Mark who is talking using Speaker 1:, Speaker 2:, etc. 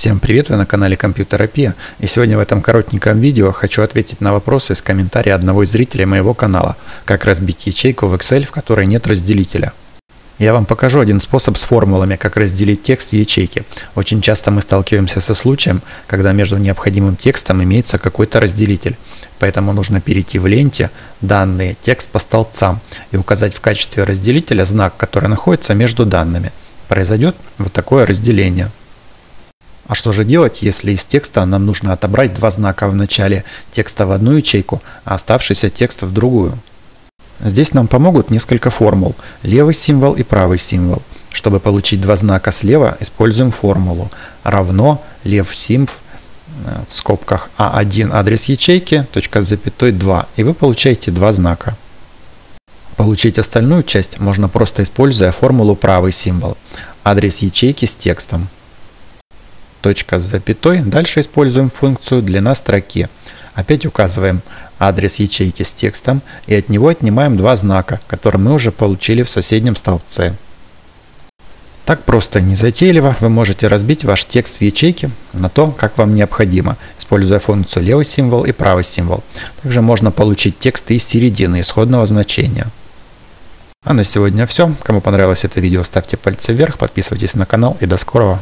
Speaker 1: Всем привет, вы на канале Компьютерапия, и сегодня в этом коротеньком видео хочу ответить на вопросы из комментария одного из зрителей моего канала, как разбить ячейку в Excel, в которой нет разделителя. Я вам покажу один способ с формулами, как разделить текст в ячейки. Очень часто мы сталкиваемся со случаем, когда между необходимым текстом имеется какой-то разделитель. Поэтому нужно перейти в ленте «Данные», текст по столбцам и указать в качестве разделителя знак, который находится между данными. Произойдет вот такое разделение – что же делать, если из текста нам нужно отобрать два знака в начале текста в одну ячейку, а оставшийся текст в другую? Здесь нам помогут несколько формул – левый символ и правый символ. Чтобы получить два знака слева, используем формулу равно лев симв э, в скобках А1 адрес ячейки, точка запятой 2, и вы получаете два знака. Получить остальную часть можно просто используя формулу правый символ, адрес ячейки с текстом точка с запятой. Дальше используем функцию длина строки. Опять указываем адрес ячейки с текстом и от него отнимаем два знака, которые мы уже получили в соседнем столбце. Так просто и незатейливо вы можете разбить ваш текст в ячейки на то, как вам необходимо, используя функцию левый символ и правый символ. Также можно получить тексты из середины исходного значения. А на сегодня все. Кому понравилось это видео, ставьте пальцы вверх, подписывайтесь на канал и до скорого.